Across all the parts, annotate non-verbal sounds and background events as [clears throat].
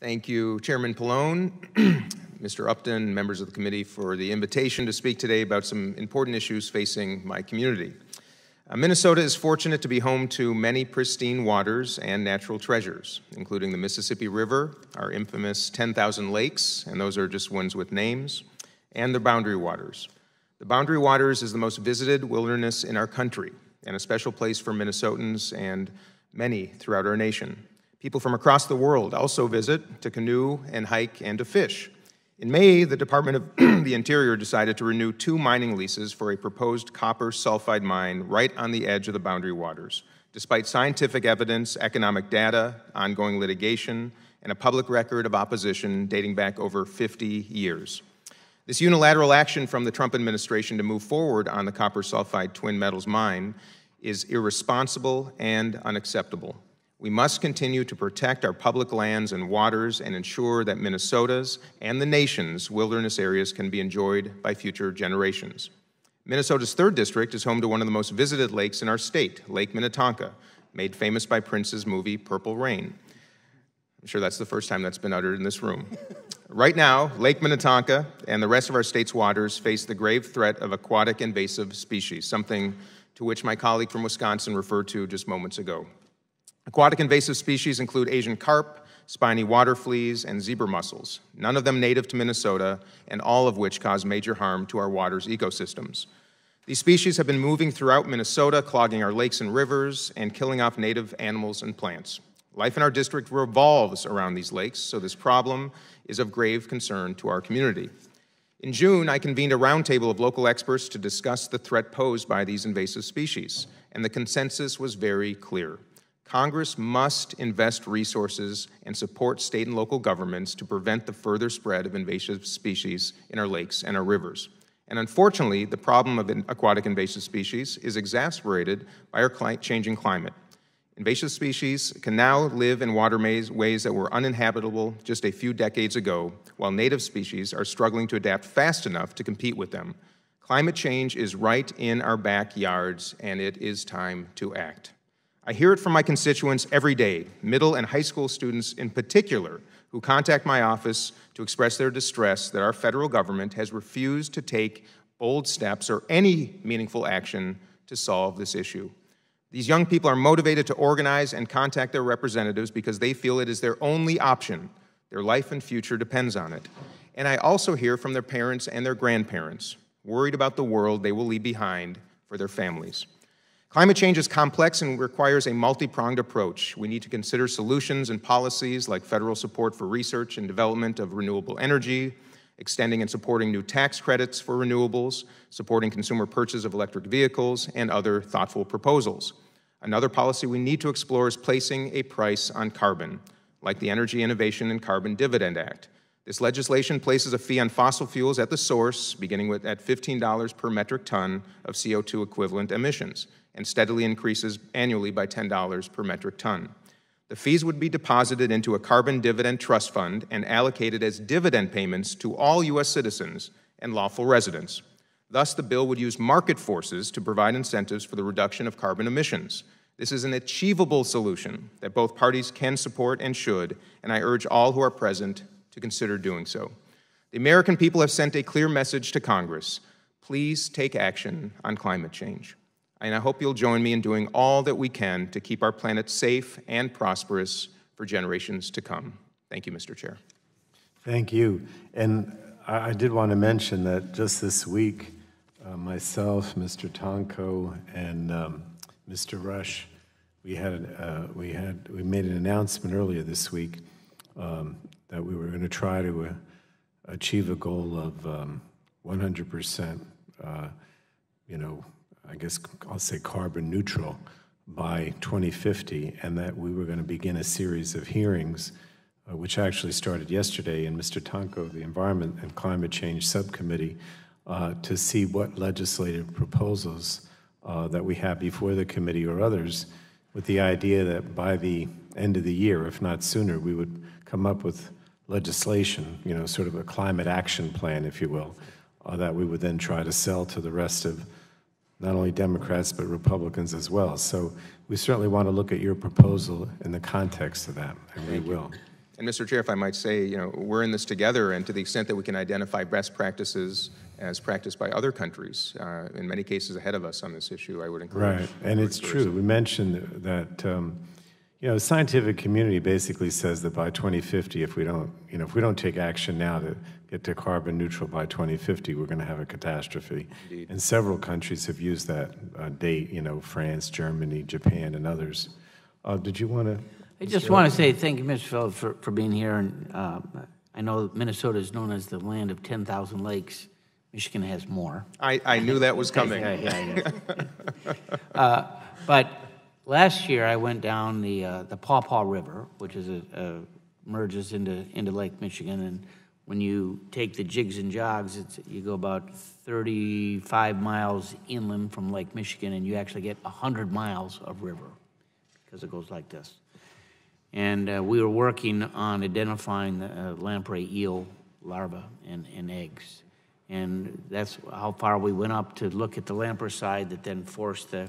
Thank you, Chairman Pallone, [clears throat] Mr. Upton, members of the committee for the invitation to speak today about some important issues facing my community. Uh, Minnesota is fortunate to be home to many pristine waters and natural treasures, including the Mississippi River, our infamous 10,000 lakes, and those are just ones with names, and the Boundary Waters. The Boundary Waters is the most visited wilderness in our country and a special place for Minnesotans and many throughout our nation. People from across the world also visit to canoe and hike and to fish. In May, the Department of [clears throat] the Interior decided to renew two mining leases for a proposed copper sulfide mine right on the edge of the boundary waters, despite scientific evidence, economic data, ongoing litigation, and a public record of opposition dating back over 50 years. This unilateral action from the Trump administration to move forward on the copper sulfide twin metals mine is irresponsible and unacceptable. We must continue to protect our public lands and waters and ensure that Minnesota's and the nation's wilderness areas can be enjoyed by future generations. Minnesota's 3rd District is home to one of the most visited lakes in our state, Lake Minnetonka, made famous by Prince's movie Purple Rain. I'm sure that's the first time that's been uttered in this room. [laughs] Right now, Lake Minnetonka and the rest of our state's waters face the grave threat of aquatic invasive species, something to which my colleague from Wisconsin referred to just moments ago. Aquatic invasive species include Asian carp, spiny water fleas, and zebra mussels, none of them native to Minnesota, and all of which cause major harm to our water's ecosystems. These species have been moving throughout Minnesota, clogging our lakes and rivers, and killing off native animals and plants. Life in our district revolves around these lakes, so this problem is of grave concern to our community. In June, I convened a roundtable of local experts to discuss the threat posed by these invasive species, and the consensus was very clear. Congress must invest resources and support state and local governments to prevent the further spread of invasive species in our lakes and our rivers. And unfortunately, the problem of aquatic invasive species is exacerbated by our changing climate. Invasive species can now live in waterways ways that were uninhabitable just a few decades ago, while native species are struggling to adapt fast enough to compete with them. Climate change is right in our backyards, and it is time to act. I hear it from my constituents every day, middle and high school students in particular, who contact my office to express their distress that our federal government has refused to take bold steps or any meaningful action to solve this issue. These young people are motivated to organize and contact their representatives because they feel it is their only option. Their life and future depends on it. And I also hear from their parents and their grandparents, worried about the world they will leave behind for their families. Climate change is complex and requires a multi pronged approach. We need to consider solutions and policies like federal support for research and development of renewable energy, extending and supporting new tax credits for renewables, supporting consumer purchase of electric vehicles, and other thoughtful proposals. Another policy we need to explore is placing a price on carbon, like the Energy Innovation and Carbon Dividend Act. This legislation places a fee on fossil fuels at the source, beginning with at $15 per metric ton of CO2 equivalent emissions, and steadily increases annually by $10 per metric ton. The fees would be deposited into a carbon dividend trust fund and allocated as dividend payments to all U.S. citizens and lawful residents. Thus, the bill would use market forces to provide incentives for the reduction of carbon emissions. This is an achievable solution that both parties can support and should, and I urge all who are present to consider doing so. The American people have sent a clear message to Congress. Please take action on climate change and I hope you'll join me in doing all that we can to keep our planet safe and prosperous for generations to come. Thank you, Mr. Chair. Thank you. And I, did want to mention that just this week, uh, myself, Mr. Tonko, and um, Mr. Rush, we had uh, we had we made an announcement earlier this week um, that we were going to try to uh, achieve a goal of um, 100%, uh, you know, I guess I'll say carbon neutral by 2050, and that we were going to begin a series of hearings, uh, which actually started yesterday in Mr. Tonko, the Environment and Climate Change Subcommittee, uh, to see what legislative proposals uh, that we have before the committee or others, with the idea that by the end of the year, if not sooner, we would come up with legislation, you know, sort of a climate action plan, if you will, uh, that we would then try to sell to the rest of not only Democrats, but Republicans as well. So we certainly want to look at your proposal in the context of that, and Thank we will. And Mr. Chair, if I might say, you know, we're in this together, and to the extent that we can identify best practices as practiced by other countries, uh, in many cases ahead of us on this issue, I would encourage. Right, and it's true. We mentioned that, um, you know, the scientific community basically says that by 2050, if we don't, you know, if we don't take action now to get to carbon neutral by 2050, we're going to have a catastrophe. Indeed. And several countries have used that uh, date, you know, France, Germany, Japan, and others. Uh, Did you want to? I just want to say thank you, Mr. Phillips, for, for being here. And um, I know Minnesota is known as the land of 10,000 lakes. Michigan has more. I, I knew that was [laughs] coming. Yeah, yeah, yeah. [laughs] Uh, But last year, I went down the, uh, the Paw Paw River, which is a, a- merges into, into Lake Michigan, and when you take the jigs and jogs, it's, you go about 35 miles inland from Lake Michigan, and you actually get 100 miles of river, because it goes like this. And uh, we were working on identifying the uh, lamprey eel larvae and, and eggs. And that's how far we went up to look at the lampricide that then forced the,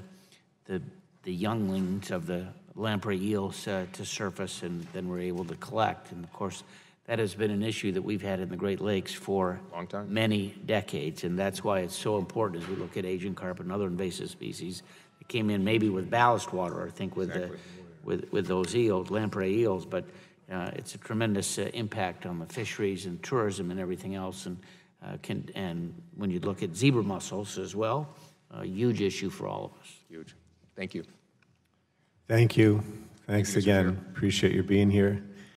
the, the younglings of the lamprey eels uh, to surface and then we're able to collect. And of course, that has been an issue that we've had in the Great Lakes for Long time. many decades. And that's why it's so important as we look at Asian carp and other invasive species. that came in maybe with ballast water, I think, with the, with, with those eels, lamprey eels, but uh, it's a tremendous uh, impact on the fisheries and tourism and everything else. And uh, can, and when you look at zebra mussels as well, a huge issue for all of us. Huge. Thank you. Thank you. Thanks again. Appreciate your being here.